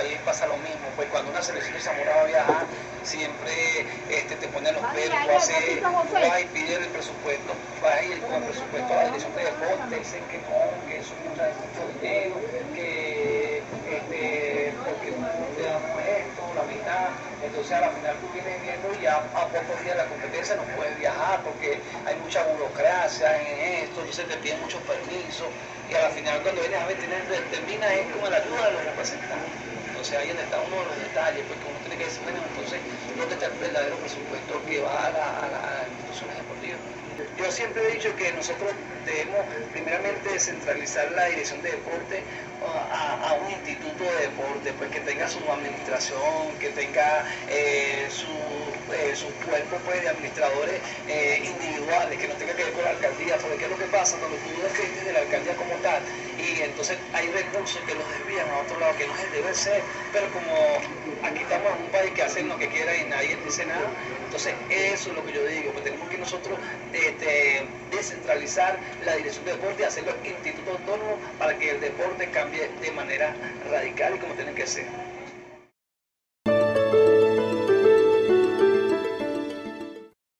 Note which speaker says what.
Speaker 1: ahí pasa lo mismo, pues cuando una selección de Zamora va a viajar, siempre este, te ponen los haces, vas y pides el presupuesto, vas y con el presupuesto a la dirección de deporte, dicen que no, que eso es mucho dinero, que este, porque no te damos esto, la mitad, entonces a la final tú vienes viendo y ya a pocos días de la competencia no puedes viajar porque hay mucha burocracia en esto, entonces te piden muchos permisos y a la final cuando vienes a ver termina es como la ayuda de los representantes. Entonces ahí está uno de los detalles, porque uno tiene que decir, bueno, entonces, ¿dónde está el verdadero presupuesto que va a, las instituciones deportivas? Yo siempre he dicho que nosotros debemos primeramente descentralizar la dirección de deporte a, un instituto de deporte, pues que tenga su administración, que tenga eh, su, eh, su, cuerpo pues, de administradores eh, individuales, que no tenga que ver con la alcaldía, ¿qué es lo que pasa? Cuando tú dependes de la alcaldía como tal, y entonces hay recursos que los desvían a otro lado, que no es debe ser, pero como aquí estamos en un país que hacen lo que quiera y nadie dice nada, entonces eso es lo que yo digo, pues tenemos que nosotros este, descentralizar la dirección de deporte y hacerlo instituto autónomo para que el deporte cambie de manera radical y como tiene que ser.